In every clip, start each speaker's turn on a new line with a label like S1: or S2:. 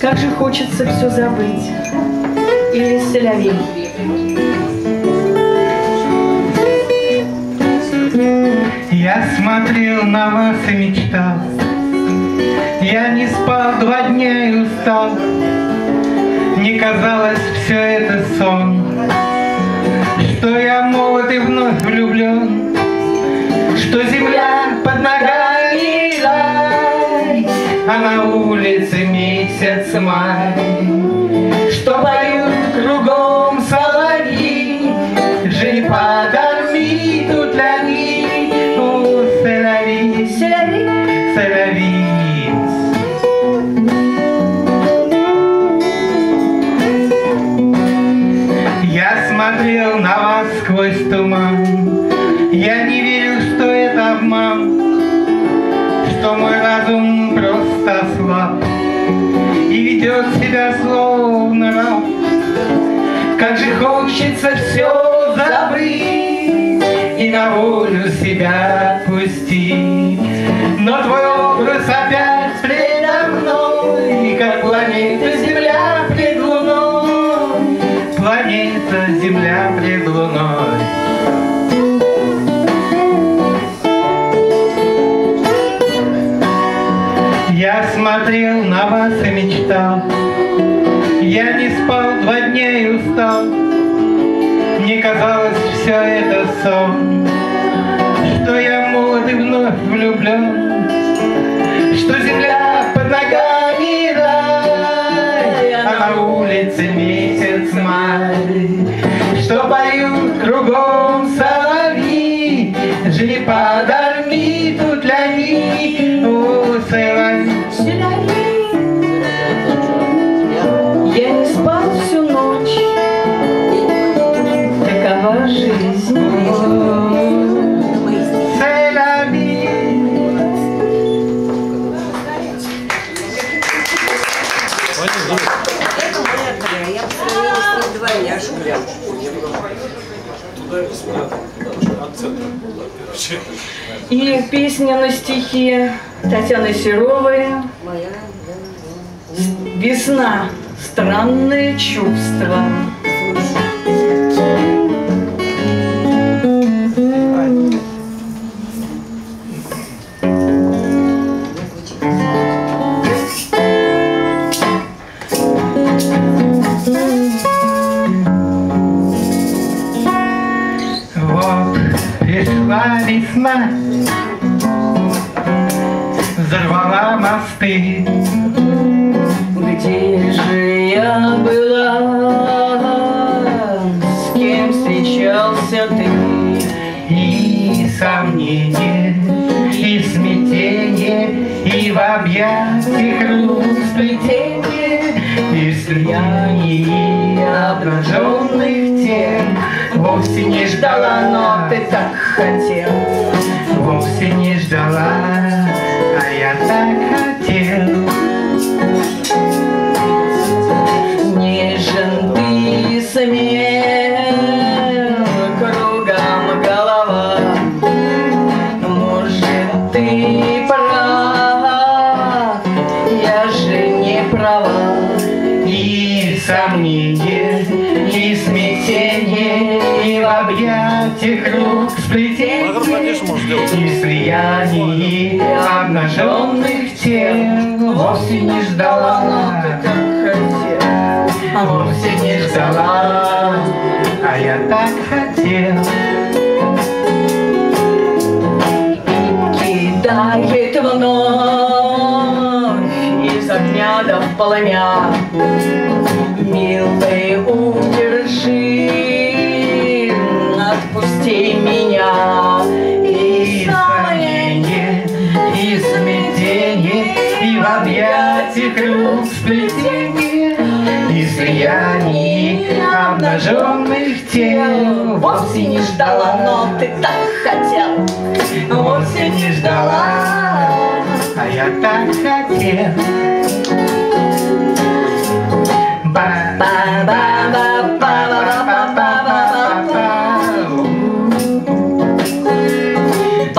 S1: Как же хочется все забыть. Или Селяви.
S2: Я смотрел на вас и мечтал, Я не спал два дня и устал, Не казалось все это сон, Что я молод и вновь влюблен, Что земля под ногами на улице месяц май, Что поют кругом соловьи, Жили подорми тут для них, О, соловей, соловей. Я смотрел на вас сквозь туман, Я не верю, что это обман, Что мой разум ведет себя словно раб. Как же хочется все забыть И на волю себя отпустить Но твой образ опять предо мечтал Я не спал два дня и устал. Мне казалось все это сон Что я молод и вновь влюблен Что земля под ногами рай А на улице месяц май. Что поют кругом соловьи Жили подорми
S3: двойняшку.
S1: И песня на стихи Татьяны Серовой. «Весна. Странные чувства».
S2: Весна, взорвала мосты.
S1: Где же я была? С кем встречался ты?
S2: И сомнение, и смятение, и в объятиях рук сплетение, и слияние обнаженных и в объятиях рук сплетение, и слияние обнаженных тел. Вовсе не ждала, так хотел. Вовсе не ждала, а я так хотел.
S1: Кидает вновь из огня до в полымя. Милый, удержи, отпусти меня.
S2: И сомнение, и смятение, и в объятиях рук сплетение, и слияние обнаженных тел.
S1: Вовсе не ждала, но ты так хотел.
S2: Вовсе не ждала, а я так хотел. творение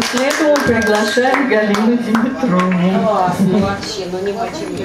S1: После этого приглашаем Галину Димитровну.
S3: Классно вообще, ну не почему.